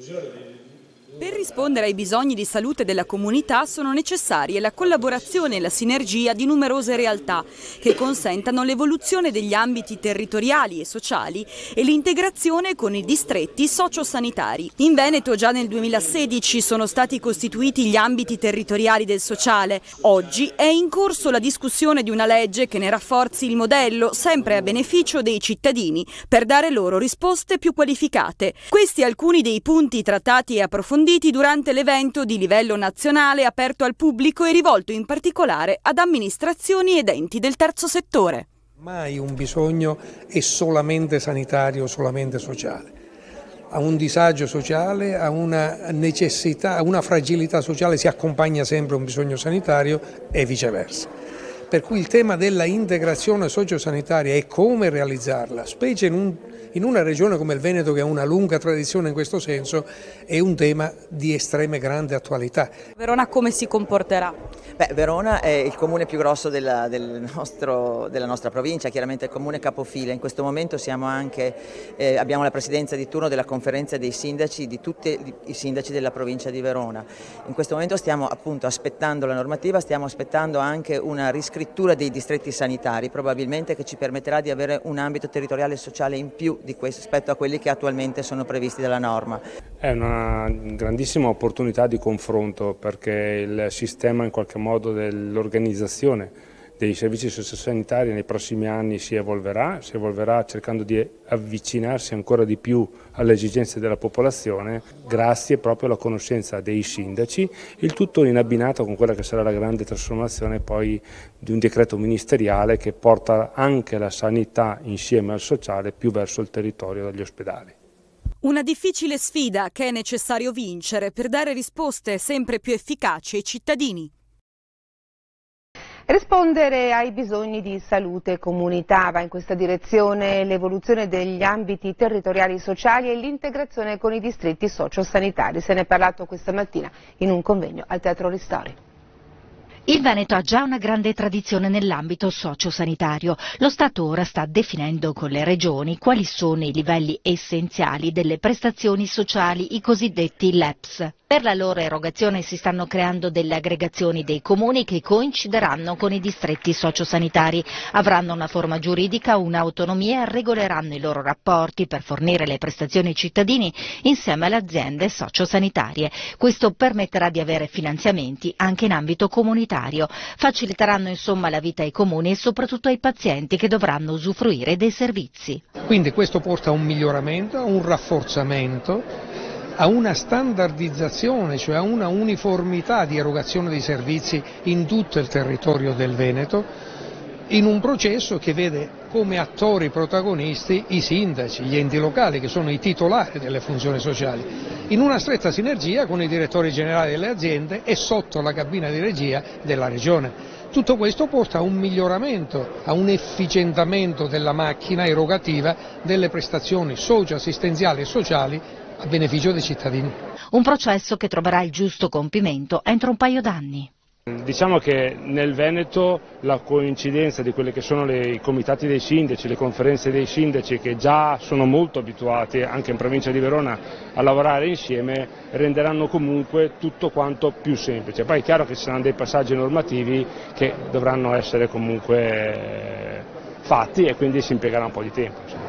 conclusione per rispondere ai bisogni di salute della comunità sono necessarie la collaborazione e la sinergia di numerose realtà che consentano l'evoluzione degli ambiti territoriali e sociali e l'integrazione con i distretti sociosanitari. In Veneto già nel 2016 sono stati costituiti gli ambiti territoriali del sociale. Oggi è in corso la discussione di una legge che ne rafforzi il modello, sempre a beneficio dei cittadini, per dare loro risposte più qualificate. Questi alcuni dei punti trattati e approfonditi durante l'evento di livello nazionale aperto al pubblico e rivolto in particolare ad amministrazioni ed enti del terzo settore. Mai un bisogno è solamente sanitario, solamente sociale. A un disagio sociale, a una necessità, a una fragilità sociale si accompagna sempre un bisogno sanitario e viceversa. Per cui il tema della integrazione sociosanitaria e come realizzarla, specie in un in una regione come il Veneto che ha una lunga tradizione in questo senso è un tema di estreme grande attualità. Verona come si comporterà? Beh, Verona è il comune più grosso della, del nostro, della nostra provincia, chiaramente il comune capofila. In questo momento anche, eh, abbiamo la presidenza di turno della conferenza dei sindaci di tutti i sindaci della provincia di Verona. In questo momento stiamo appunto aspettando la normativa, stiamo aspettando anche una riscrittura dei distretti sanitari, probabilmente che ci permetterà di avere un ambito territoriale e sociale in più rispetto a quelli che attualmente sono previsti dalla norma. È una grandissima opportunità di confronto perché il sistema in qualche modo dell'organizzazione dei servizi sociosanitari nei prossimi anni si evolverà, si evolverà cercando di avvicinarsi ancora di più alle esigenze della popolazione grazie proprio alla conoscenza dei sindaci, il tutto in abbinato con quella che sarà la grande trasformazione poi di un decreto ministeriale che porta anche la sanità insieme al sociale più verso il territorio degli ospedali. Una difficile sfida che è necessario vincere per dare risposte sempre più efficaci ai cittadini. Rispondere ai bisogni di salute comunità va in questa direzione l'evoluzione degli ambiti territoriali sociali e l'integrazione con i distretti sociosanitari. Se ne è parlato questa mattina in un convegno al Teatro Ristori. Il Veneto ha già una grande tradizione nell'ambito sociosanitario. Lo Stato ora sta definendo con le regioni quali sono i livelli essenziali delle prestazioni sociali, i cosiddetti LEPS. Per la loro erogazione si stanno creando delle aggregazioni dei comuni che coincideranno con i distretti sociosanitari, avranno una forma giuridica, un'autonomia e regoleranno i loro rapporti per fornire le prestazioni ai cittadini insieme alle aziende sociosanitarie. Questo permetterà di avere finanziamenti anche in ambito comunitario, faciliteranno insomma la vita ai comuni e soprattutto ai pazienti che dovranno usufruire dei servizi. Quindi questo porta a un miglioramento, a un rafforzamento a una standardizzazione, cioè a una uniformità di erogazione dei servizi in tutto il territorio del Veneto, in un processo che vede come attori protagonisti i sindaci, gli enti locali che sono i titolari delle funzioni sociali, in una stretta sinergia con i direttori generali delle aziende e sotto la cabina di regia della Regione. Tutto questo porta a un miglioramento, a un efficientamento della macchina erogativa delle prestazioni socio-assistenziali e sociali a beneficio dei cittadini. Un processo che troverà il giusto compimento entro un paio d'anni. Diciamo che nel Veneto la coincidenza di quelli che sono le, i comitati dei sindaci, le conferenze dei sindaci che già sono molto abituati anche in provincia di Verona a lavorare insieme renderanno comunque tutto quanto più semplice. Poi è chiaro che ci saranno dei passaggi normativi che dovranno essere comunque fatti e quindi si impiegherà un po' di tempo.